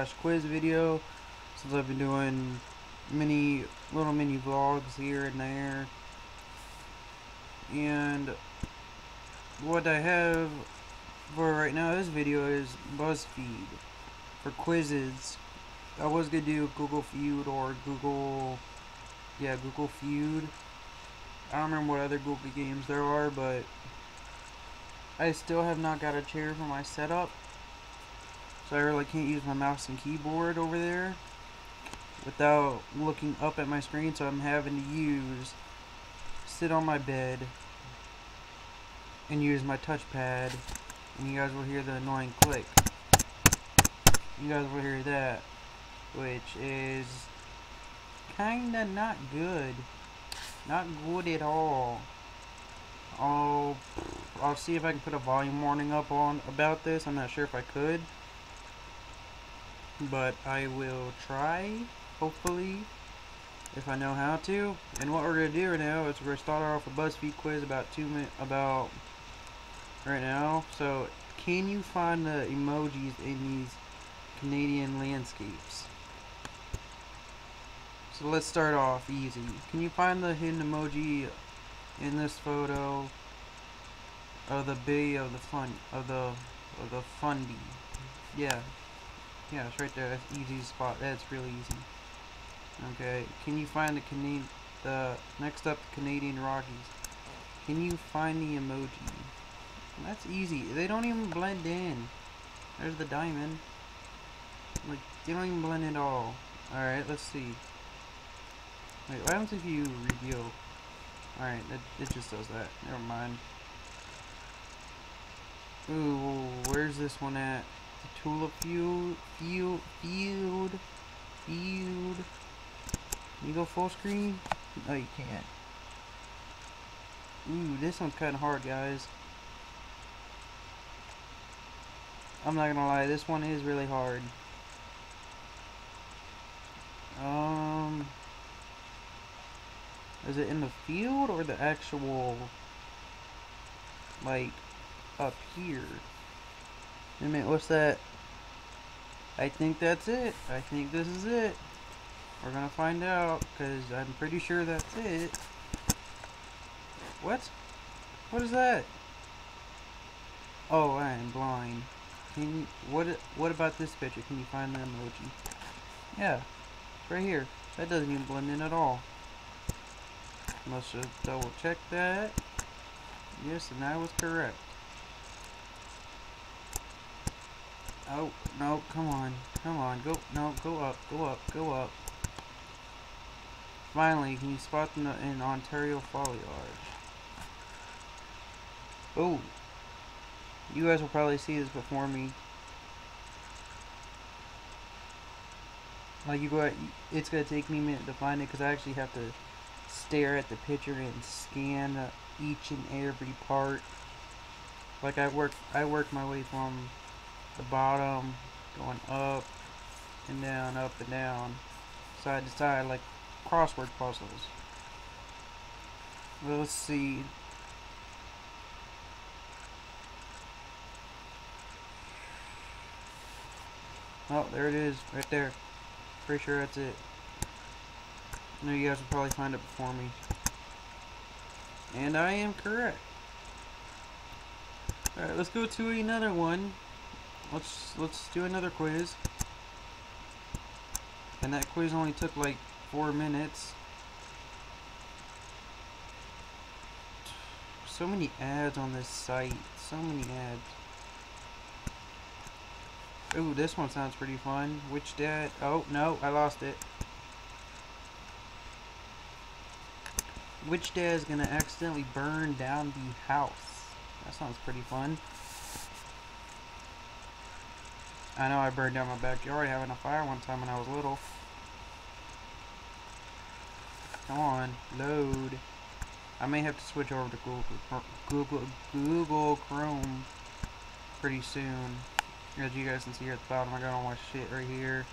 slash quiz video, since I've been doing mini little mini vlogs here and there. And what I have for right now this video is BuzzFeed for quizzes. I was gonna do Google Feud or Google, yeah, Google Feud. I don't remember what other Google games there are, but I still have not got a chair for my setup. So I really can't use my mouse and keyboard over there without looking up at my screen. So I'm having to use, sit on my bed and use my touchpad. And you guys will hear the annoying click. You guys will hear that. Which is kinda not good. Not good at all. I'll, I'll see if I can put a volume warning up on about this. I'm not sure if I could. But I will try, hopefully, if I know how to. And what we're to do right now is we're to start off a BuzzFeed quiz about two minutes, about right now. So, can you find the emojis in these Canadian landscapes? So let's start off easy. Can you find the hidden emoji in this photo of the bay of the fun of the of the fundy? Yeah. Yeah, it's right there. That's easy spot. That's really easy. Okay. Can you find the Canadian the next up the Canadian Rockies? Can you find the emoji? That's easy. They don't even blend in. There's the diamond. Like they don't even blend at all. Alright, let's see. Wait, what happens if you reveal? Alright, it, it just does that. Never mind. Ooh, where's this one at? Tulip field, field, field. Can you go full screen? No, you can't. Ooh, this one's kind of hard, guys. I'm not gonna lie, this one is really hard. Um... Is it in the field or the actual, like, up here? Wait a minute, what's that? I think that's it. I think this is it. We're gonna find out, because I'm pretty sure that's it. What? What is that? Oh, I am blind. Can you, what, what about this picture? Can you find the emoji? Yeah, right here. That doesn't even blend in at all. Must have double checked that. Yes, and I was correct. Oh, no, come on. Come on, go, no, go up, go up, go up. Finally, can you spot them in Ontario foliage? Oh. You guys will probably see this before me. Like, you go, it's gonna take me a minute to find it because I actually have to stare at the picture and scan each and every part. Like I work, I work my way from the bottom, going up and down, up and down, side to side, like crossword puzzles. Let's see. Oh, there it is, right there. Pretty sure that's it. I know you guys will probably find it before me. And I am correct. Alright, let's go to another one. Let's let's do another quiz. And that quiz only took like four minutes. So many ads on this site. So many ads. Ooh, this one sounds pretty fun. Which dad? Oh, no, I lost it. Which dad is gonna accidentally burn down the house? That sounds pretty fun. I know I burned down my backyard having a fire one time when I was little. Come on, load. I may have to switch over to Google Google Google Chrome pretty soon. As you guys can see here at the bottom, I got all my shit right here.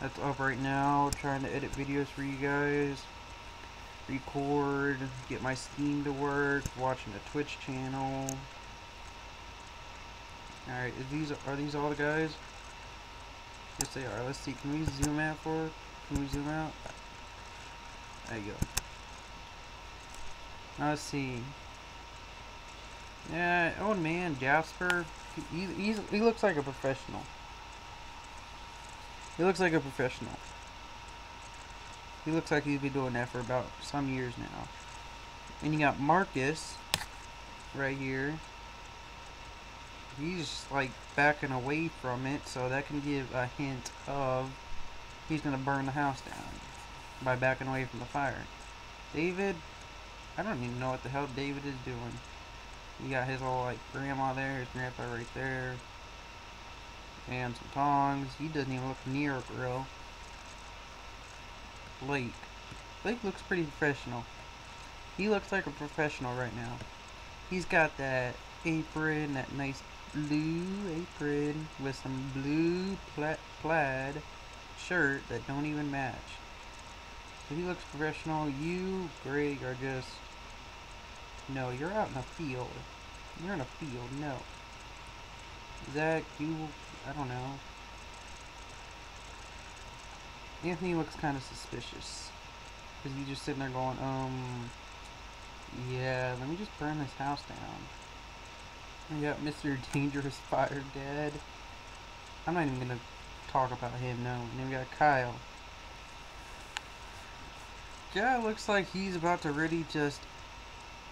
That's up right now, trying to edit videos for you guys. record, get my Steam to work, watching a Twitch channel. Alright, these are these all the guys? Yes they are. Let's see, can we zoom out for can we zoom out? There you go. Now let's see. Yeah, old man, Jasper, he, he's, he looks like a professional. He looks like a professional. He looks like he's been doing that for about some years now. And you got Marcus right here. He's like backing away from it, so that can give a hint of he's gonna burn the house down by backing away from the fire. David, I don't even know what the hell David is doing. You got his old like grandma there, his grandpa right there, and some tongs. He doesn't even look near a grill. Blake. Blake looks pretty professional. He looks like a professional right now. He's got that apron, that nice blue apron with some blue pla plaid shirt that don't even match. So he looks professional. You, Greg, are just... No, you're out in a field. You're in a field, no. Zach, you... I don't know. Anthony looks kind of suspicious. Because he's just sitting there going, um... Yeah, let me just burn this house down. We got Mr. Dangerous Fire dead. I'm not even to talk about him, no. And then we got Kyle. Guy looks like he's about to really just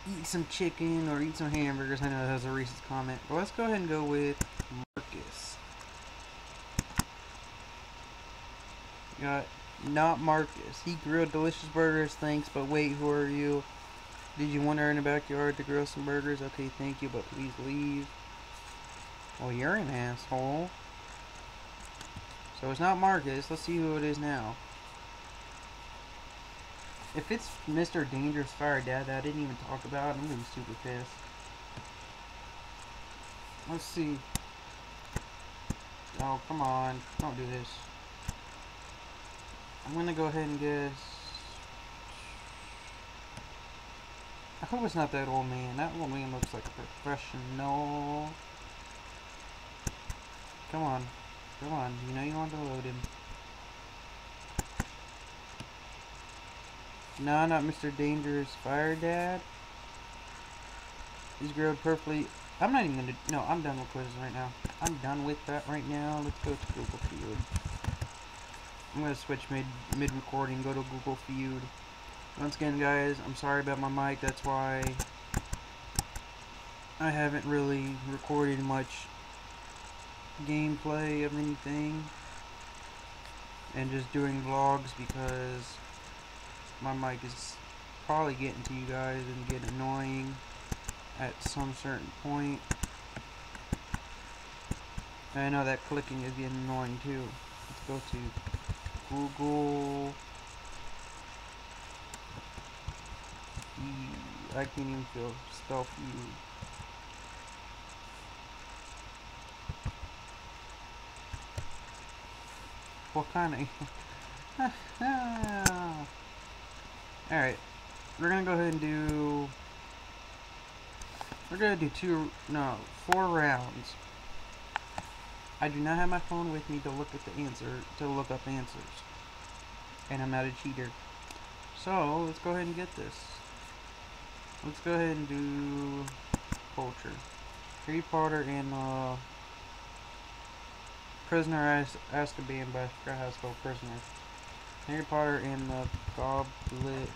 eat some chicken or eat some hamburgers. I know that was a racist comment. But let's go ahead and go with Marcus. Got not Marcus. He grilled delicious burgers, thanks, but wait, who are you? Did you want her in the backyard to grill some burgers? Okay, thank you, but please leave. Well, you're an asshole. So it's not Marcus. Let's see who it is now. If it's Mr. Dangerous Fire Dad that I didn't even talk about, I'm gonna be super pissed. Let's see. Oh, come on. Don't do this. I'm gonna go ahead and guess... I hope it's not that old man. That old man looks like a professional. Come on. Come on. You know you want to load him. No, not Mr. Dangerous Fire Dad. He's grilled perfectly. I'm not even gonna. No, I'm done with quizzes right now. I'm done with that right now. Let's go to Google Feud. I'm gonna switch mid mid recording. Go to Google Feud. Once again, guys, I'm sorry about my mic. That's why I haven't really recorded much gameplay of anything and just doing vlogs because my mic is probably getting to you guys and get annoying at some certain point. And I know that clicking is getting annoying too. Let's go to Google. I can't even feel spell feud. What kind of Alright. We're gonna go ahead and do... We're gonna do two... No, four rounds. I do not have my phone with me to look at the answer, to look up answers. And I'm not a cheater. So, let's go ahead and get this. Let's go ahead and do... Culture. Harry Potter and, uh... Prisoner Azkaban, but I forgot prisoner. Harry Potter and the Goblet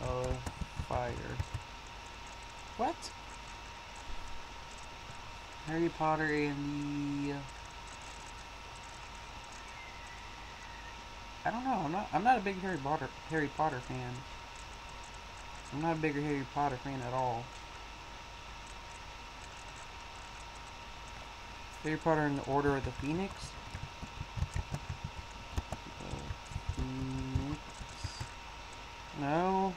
of Fire. What? Harry Potter and the... I don't know. I'm not. I'm not a big Harry Potter Harry Potter fan. I'm not a bigger Harry Potter fan at all. Harry Potter and the Order of the Phoenix. No.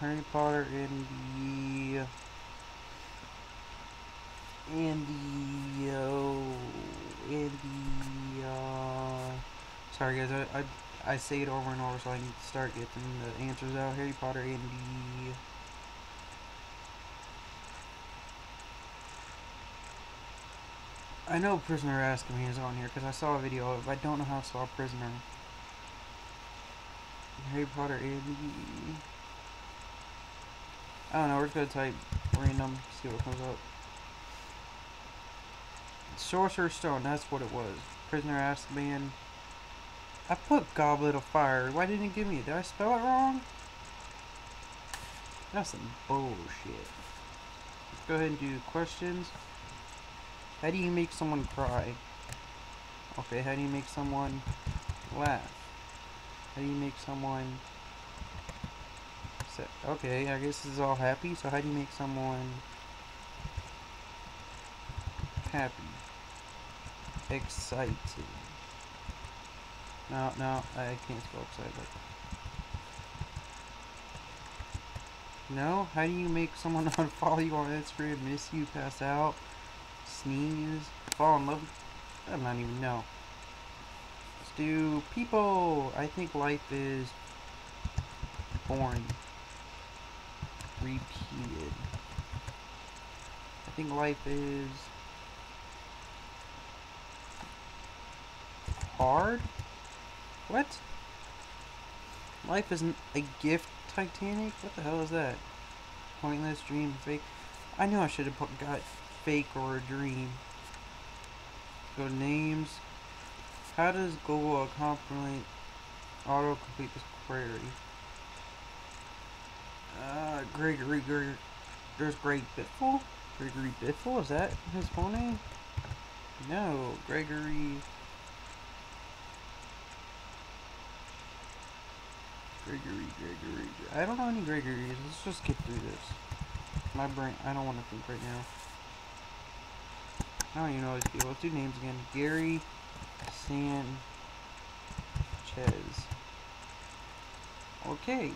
Harry Potter and the and the uh, and the uh, sorry guys, I, I I say it over and over, so I need to start getting the answers out. Harry Potter and the I know Prisoner Azkaban is on here because I saw a video of I don't know how to spell Prisoner. Harry Potter and the... I don't know, we're just gonna type random, see what comes up. Sorcerer's Stone, that's what it was. Prisoner Asked Azkaban. I put Goblet of Fire. Why didn't it give me? Did I spell it wrong? That's some bullshit. Let's go ahead and do questions. How do you make someone cry? Okay, how do you make someone laugh? How do you make someone? Okay, I guess this is all happy. So how do you make someone happy? Excited. No, no, I can't spell excited. No? How do you make someone unfollow you on Instagram, miss you, pass out, sneeze, fall in love? I don't even know. Let's do people. I think life is boring. Repeated. I think life is hard. What? Life isn't a gift, Titanic? What the hell is that? Pointless dream, fake. I knew I should have got fake or a dream. Go names. How does Google accomplish auto complete this query? Uh, Gregory, Gregory, there's Greg Biffle? Gregory Biffle, is that his full name? No, Gregory Gregory, Gregory. I don't know any Gregory's. Let's just get through this. My brain, I don't want to think right now. I don't even know these people. Let's do names again. Gary Sanchez. Okay.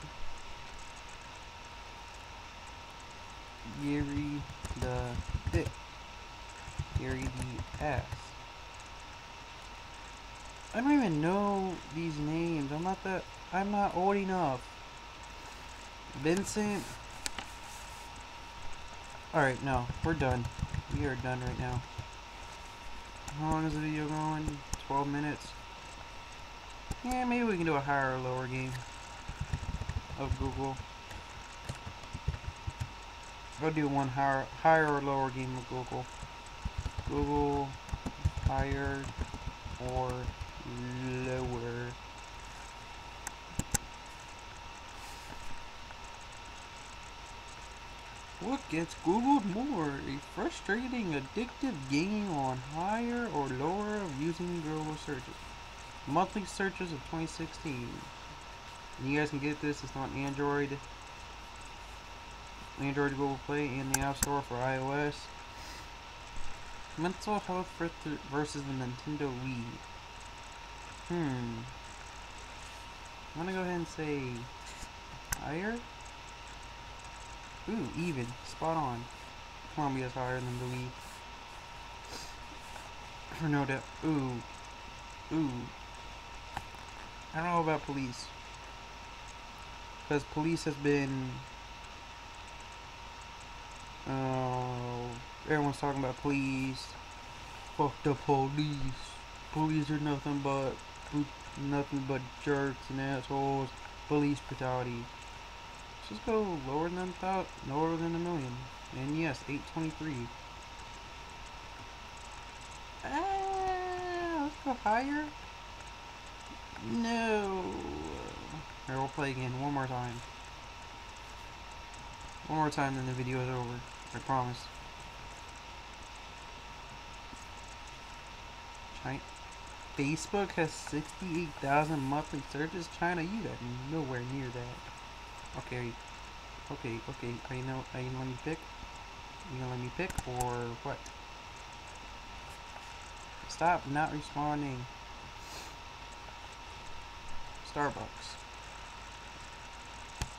Gary the Dick. Gary the Ass. I don't even know these names. I'm not that I'm not old enough. Vincent. Alright, no. We're done. We are done right now. How long is the video going? 12 minutes? Yeah, maybe we can do a higher or lower game of Google. Go do one higher, higher or lower game of Google. Google higher or lower. What gets Googled more? A frustrating, addictive game on higher or lower using Google searches. Monthly searches of 2016. And you guys can get this. It's on Android, Android Google Play, and the App Store for iOS. Mental health versus the Nintendo Wii. Hmm. I'm gonna go ahead and say higher. Ooh, even. Spot on. Columbia's higher than the Wii. For no doubt. Ooh. Ooh. I don't know about police. Because police has been... Oh... Everyone's talking about police. Fuck the police. Police are nothing but... Nothing but jerks and assholes. Police brutality. Just go lower than thought, lower than a million. And yes, 823. Ah, let's go higher. No. Here, we'll play again one more time. One more time, then the video is over. I promise. China. Facebook has 68,000 monthly searches. China, you got nowhere near that. Okay. Okay, okay. Are you know you gonna let me pick? You gonna let me pick or what? Stop not responding. Starbucks.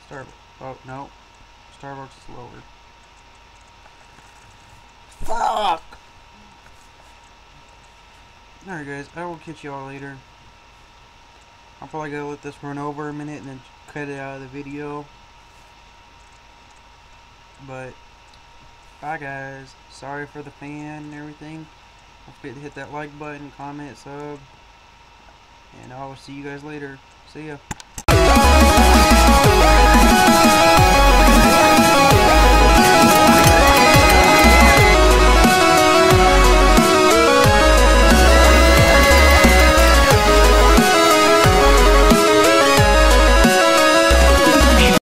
Starbucks. Oh no. Starbucks is lower. Fuck! Alright guys, I will catch y'all later. I'm probably gonna let this run over a minute and then cut it out of the video. But, bye guys. Sorry for the fan and everything. Don't forget to hit that like button, comment, sub. And I will see you guys later. See ya.